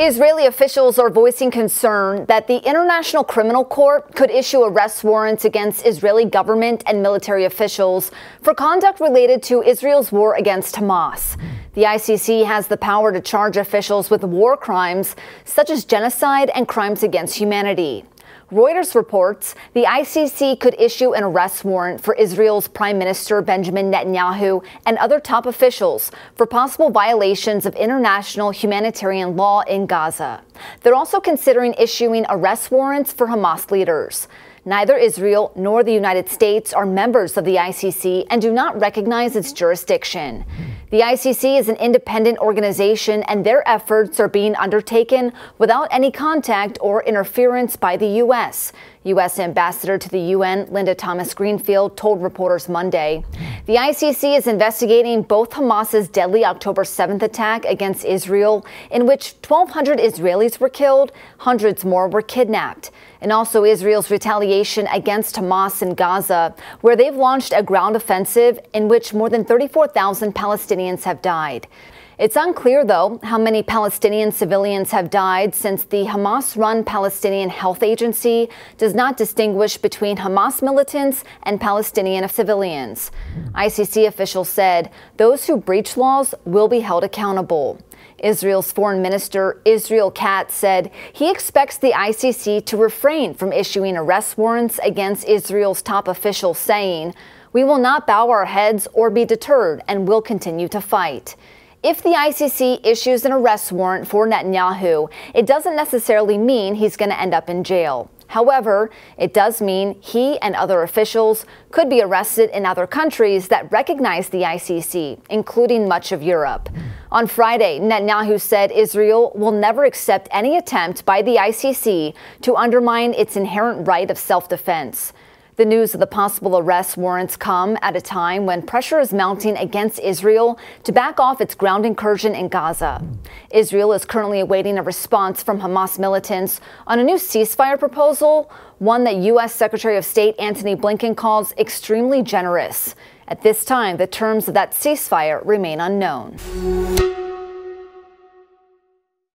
Israeli officials are voicing concern that the International Criminal Court could issue arrest warrants against Israeli government and military officials for conduct related to Israel's war against Hamas. The ICC has the power to charge officials with war crimes such as genocide and crimes against humanity. Reuters reports the ICC could issue an arrest warrant for Israel's Prime Minister Benjamin Netanyahu and other top officials for possible violations of international humanitarian law in Gaza. They're also considering issuing arrest warrants for Hamas leaders. Neither Israel nor the United States are members of the ICC and do not recognize its jurisdiction. The ICC is an independent organization and their efforts are being undertaken without any contact or interference by the U.S. U.S. Ambassador to the UN, Linda Thomas Greenfield, told reporters Monday. The ICC is investigating both Hamas's deadly October 7th attack against Israel, in which 1,200 Israelis were killed, hundreds more were kidnapped, and also Israel's retaliation against Hamas in Gaza, where they've launched a ground offensive in which more than 34,000 Palestinians have died. It's unclear, though, how many Palestinian civilians have died since the Hamas run Palestinian Health Agency does not distinguish between Hamas militants and Palestinian civilians. ICC officials said those who breach laws will be held accountable. Israel's foreign minister Israel Katz said he expects the ICC to refrain from issuing arrest warrants against Israel's top officials, saying, We will not bow our heads or be deterred and will continue to fight. If the ICC issues an arrest warrant for Netanyahu, it doesn't necessarily mean he's going to end up in jail. However, it does mean he and other officials could be arrested in other countries that recognize the ICC, including much of Europe. On Friday, Netanyahu said Israel will never accept any attempt by the ICC to undermine its inherent right of self defense. The news of the possible arrest warrants come at a time when pressure is mounting against Israel to back off its ground incursion in Gaza. Israel is currently awaiting a response from Hamas militants on a new ceasefire proposal, one that U.S. Secretary of State Antony Blinken calls extremely generous. At this time, the terms of that ceasefire remain unknown.